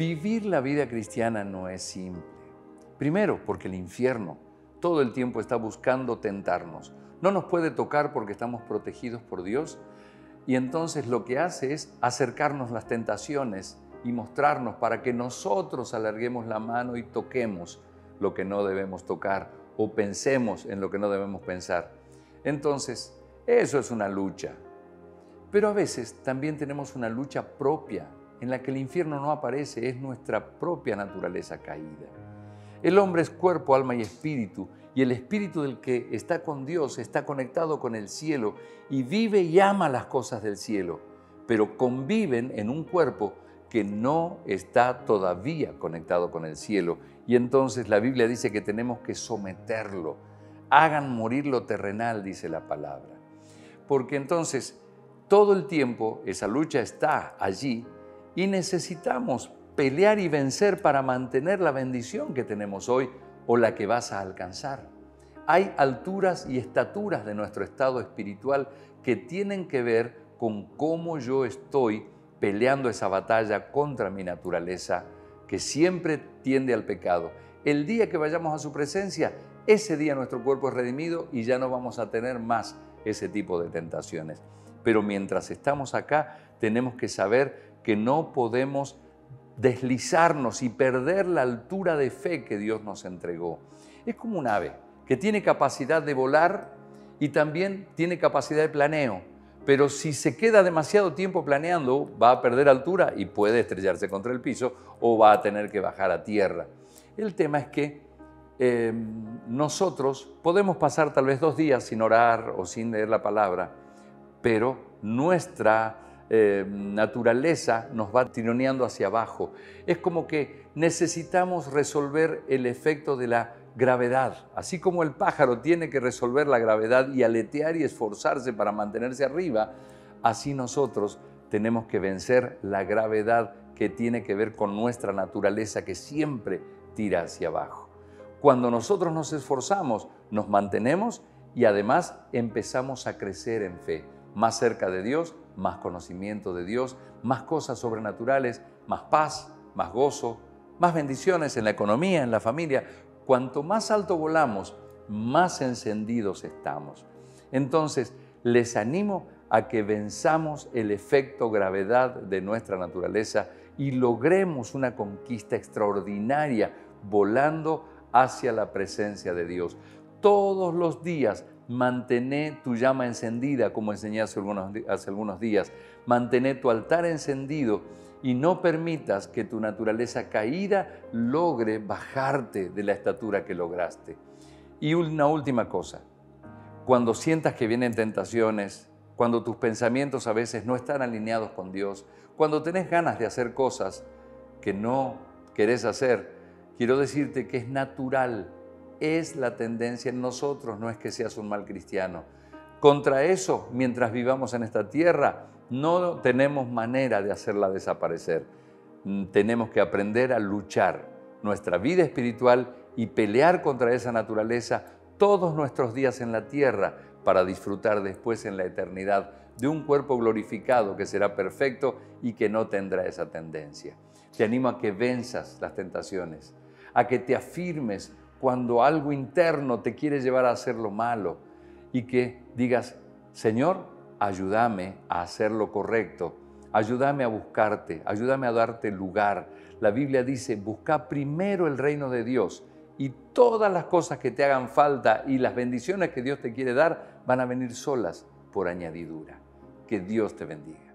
Vivir la vida cristiana no es simple. Primero, porque el infierno todo el tiempo está buscando tentarnos. No nos puede tocar porque estamos protegidos por Dios. Y entonces lo que hace es acercarnos las tentaciones y mostrarnos para que nosotros alarguemos la mano y toquemos lo que no debemos tocar o pensemos en lo que no debemos pensar. Entonces, eso es una lucha. Pero a veces también tenemos una lucha propia en la que el infierno no aparece, es nuestra propia naturaleza caída. El hombre es cuerpo, alma y espíritu, y el espíritu del que está con Dios está conectado con el cielo y vive y ama las cosas del cielo, pero conviven en un cuerpo que no está todavía conectado con el cielo. Y entonces la Biblia dice que tenemos que someterlo. Hagan morir lo terrenal, dice la palabra. Porque entonces todo el tiempo esa lucha está allí y necesitamos pelear y vencer para mantener la bendición que tenemos hoy o la que vas a alcanzar. Hay alturas y estaturas de nuestro estado espiritual que tienen que ver con cómo yo estoy peleando esa batalla contra mi naturaleza que siempre tiende al pecado. El día que vayamos a su presencia, ese día nuestro cuerpo es redimido y ya no vamos a tener más ese tipo de tentaciones. Pero mientras estamos acá, tenemos que saber que no podemos deslizarnos y perder la altura de fe que Dios nos entregó. Es como un ave que tiene capacidad de volar y también tiene capacidad de planeo pero si se queda demasiado tiempo planeando, va a perder altura y puede estrellarse contra el piso o va a tener que bajar a tierra. El tema es que em, nosotros podemos pasar tal vez dos días sin orar o sin leer la palabra, pero nuestra em, naturaleza nos va tironeando hacia abajo. Es como que necesitamos resolver el efecto de la gravedad. Así como el pájaro tiene que resolver la gravedad y aletear y esforzarse para mantenerse arriba, así nosotros tenemos que vencer la gravedad que tiene que ver con nuestra naturaleza que siempre tira hacia abajo. Cuando nosotros nos esforzamos, nos mantenemos y además empezamos a crecer en fe, más cerca de Dios, más conocimiento de Dios, más cosas sobrenaturales, más paz, más gozo, más bendiciones en la economía, en la familia, cuanto más alto volamos, más encendidos estamos. Entonces, les animo a que venzamos el efecto gravedad de nuestra naturaleza y logremos una conquista extraordinaria volando hacia la presencia de Dios. Todos los días mantené tu llama encendida, como enseñé hace algunos, días. Mantené tu altar encendido y no permitas que tu naturaleza caída logre bajarte de la estatura que lograste. Y una última cosa, cuando sientas que vienen tentaciones, cuando tus pensamientos a veces no están alineados con Dios, cuando tenés ganas de hacer cosas que no querés hacer, quiero decirte que es natural, es la tendencia en nosotros, no es que seas un mal cristiano. Contra eso, mientras vivamos en esta tierra, no tenemos manera de hacerla desaparecer. Mm, tenemos que aprender a luchar nuestra vida espiritual y pelear contra esa naturaleza todos nuestros días en la tierra para disfrutar después en la eternidad de un cuerpo glorificado que será perfecto y que no tendrá esa tendencia. Te animo a que venzas las tentaciones, a que te afirmes cuando algo interno te quiere llevar a hacer lo malo y que digas, Señor, ayúdame a hacer lo correcto, ayúdame a buscarte, ayúdame a darte lugar. La Biblia dice, busca primero el reino de Dios y todas las cosas que te hagan falta y las bendiciones que Dios te quiere dar van a venir solas por añadidura. Que Dios te bendiga.